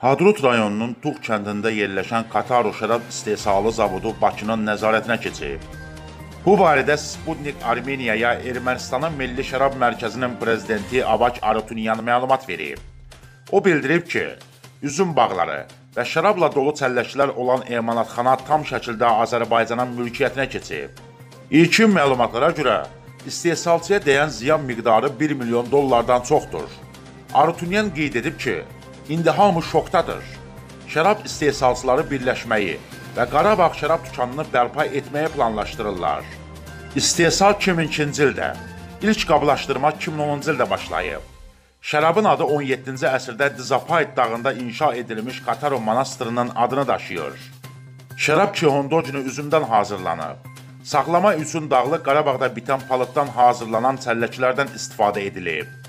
Hadrut rayonunun Tuğ kəndində yerləşən Kataro şərab istehsalı zavodu Bakının nəzarətinə keçib. Bu barədə Sputnik Armeniyaya Ermənistanın Milli Şərab Mərkəzinin prezidenti Avak Arutunyan məlumat verib. O bildirib ki, üzüm bağları və şərabla dolu çəlləklər olan emalatxana tam şəkildə Azərbaycanın mülkiyyətinə keçib. İlkin məlumatlara görə istehsalçıya dəyən ziyan miqdarı 1 milyon dollardan çoxdur. Arutunyan qeyd edib ki, indi hamı şokdadır. Şərab istehsalçıları birləşməyi və Qarabağ şərab dükanını bərpa etməyi planlaşdırırlar. İstehsal 2002-ci ildə, ilk qablaşdırma 2010-cu ildə başlayıb. Şərabın adı 17-ci əsrdə Dizapayt dağında inşa edilmiş Kataro monastırının adını daşıyır. Şərab Kihondojini üzümdən hazırlanıb. Saxlama üçün dağlıq Qarabağda bitən palıtdan hazırlanan çəlləklərdən istifadə edilib.